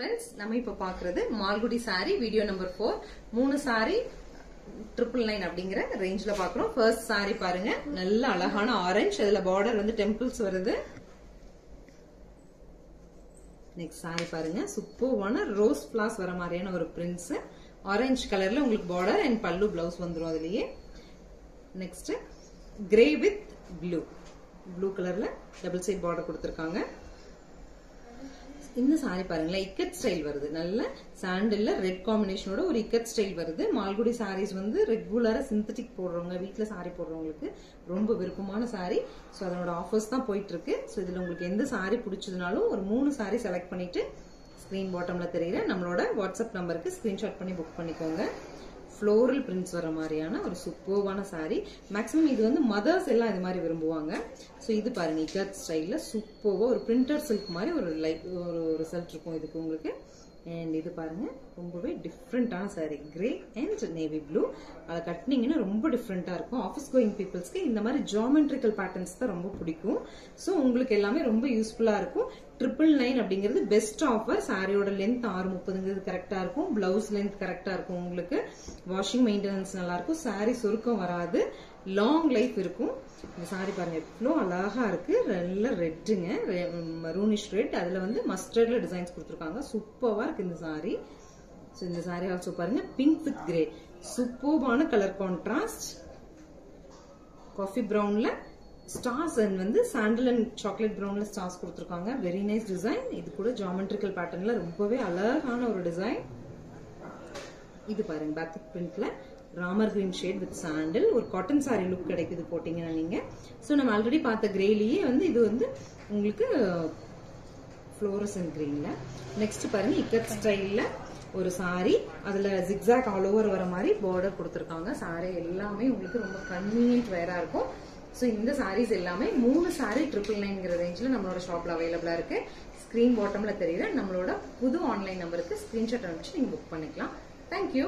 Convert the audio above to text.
Friends நம்ம இப்போ பாக்குறது Malgudi sari video number four மூணு சாரி ட்ரிபிள் நைன் அப்படிங்கிற ரேஞ்சில் பாக்குறோம். ஃபர்ஸ்ட் சாரி பாருங்க. நல்ல அழகான ஆரஞ்சு அதில் பார்டர் வந்து டெம்பிள்ஸ் வருது. நெக்ஸ்ட் சாரி பாருங்க. சூப்பர்வான ரோஸ் பிளாஸ் வர மாதிரியான ஒரு பிரிண்ட்ஸ் ஆரஞ்சு கலர்ல உங்களுக்கு பார்டர் அண்ட் பல்லு பிளவுஸ் வந்துடும் அதுலயே. Next grey with blue blue கலர்ல டபுள் சைட் பார்டர் கொடுத்துருக்காங்க. இந்த சாரி பாருங்களேன் இக்கட் ஸ்டைல் வருது. நல்ல சாண்டில் ரெட் காம்பினேஷனோட ஒரு இக்கட் ஸ்டைல் வருது. மால்குடி சாரீஸ் வந்து ரெகுலரா சிந்தட்டிக் போடுறவங்க வீட்டில் சாரி போடுறவங்களுக்கு ரொம்ப விருப்பமான சாரி ஸோ அதனோட ஆஃபர்ஸ் தான் போயிட்டு இருக்கு ஸோ இதில் உங்களுக்கு எந்த சாரி பிடிச்சதுனாலும் ஒரு மூணு சாரி செலக்ட் பண்ணிட்டு ஸ்க்ரீன் பாட்டமில் தெரிகிற நம்மளோட வாட்ஸ்அப் நம்பருக்கு ஸ்கிரீன்ஷாட் பண்ணி புக் பண்ணிக்கோங்க. ஃப்ளோரல் பிரிண்ட்ஸ் வர மாதிரியான ஒரு சூப்பர்வான சாரி மேக்ஸிமம் இது வந்து மதர்ஸ் எல்லாம் இது மாதிரி விரும்புவாங்க. ஸோ இது பாருங்க இகத் ஸ்டைலில் சூப்பர்வாக ஒரு பிரிண்டர் சில்க் மாதிரி ஒரு லைட் ஒரு ரிசல்ட் இருக்கும் இதுக்கு உங்களுக்கு. அண்ட் இது பாருங்க ரொம்பவே டிஃப்ரெண்டான sari grey and navy blue அதை கட்டினீங்கன்னா ரொம்ப டிஃப்ரெண்ட்டாக இருக்கும். ஆஃபீஸ் கோயிங் பீப்புள்ஸ்க்கு இந்த மாதிரி ஜாமெட்ரிக்கல் பேட்டர்ன்ஸ் தான் ரொம்ப பிடிக்கும். ஸோ உங்களுக்கு எல்லாமே ரொம்ப யூஸ்ஃபுல்லாக இருக்கும். ட்ரிபிள் நைன் அப்படிங்கிறது பெஸ்ட் ஆஃபர் சாரியோட லென்த் ஆறு முப்பதுங்கிறது கரெக்டா இருக்கும். பிளவுஸ் லென்த் கரெக்டா இருக்கும் உங்களுக்கு. வாஷிங் மெயின்டெனன்ஸ் நல்லா இருக்கும். சாரி சுருக்கம் வராது. லாங் லைஃப் இருக்கும். இந்த சாரி பாருங்க எவ்வளோ அழகா இருக்கு. நல்ல ரெட்டுங்க மரூனிஷ் ரெட் அதுல வந்து மஸ்டர்ட்ல டிசைன்ஸ் கொடுத்துருக்காங்க. சூப்பர்வா இருக்கு இந்த சாரி ஸோ இந்த சாரி ஆல்சோ பாருங்க. பிங்க் வித் கிரே சூப்பர்பான கலர் கான்ட்ராஸ்ட் காஃபி ப்ரௌன்ல ஸ்டார்ஸ் அண்ட் வந்து சாண்டில் அண்ட் சாக்லேட் ப்ரௌன்ல ஸ்டார்ஸ் கொடுத்துருக்காங்க. வெரி நைஸ் டிசைன் இது கூட ஜாமெட்ரிக்கல் பேட்டர்ன்ல ரொம்பவே அழகான ஒரு டிசைன் இது பாருங்க பேத்திக் பிரிண்ட்ல ராமர் கிரீன் ஷேட் வித் சாண்டில் ஒரு காட்டன் சாரி லுக் கிடைக்குது போட்டீங்கன்னா நீங்க. ஸோ நம்ம ஆல்ரெடி பார்த்த கிரேலியே வந்து இது வந்து உங்களுக்கு ஃப்ளோரசன் கிரீன்ல நெக்ஸ்ட் பாருங்க இக்கட் ஸ்டைல்ல ஒரு சாரி அதுல ஜிக்ஸாக் ஆல் ஓவர் வர மாதிரி பார்டர் கொடுத்துருக்காங்க. சாரி எல்லாமே உங்களுக்கு ரொம்ப கன்வீனியன்ட் வேறா இருக்கும். ஸோ இந்த சாரீஸ் எல்லாமே மூணு சாரி ட்ரிபிள் நைன்ங்கிற ரேஞ்சில் நம்மளோட ஷாப்ல அவைலபிளா இருக்கு. ஸ்க்ரீன் பாட்டம்ல தெரியுற நம்மளோட புது ஆன்லைன் நம்பருக்கு ஸ்க்ரீன்ஷாட் அனுப்பிச்சு நீங்க புக் பண்ணிக்கலாம். தேங்க்யூ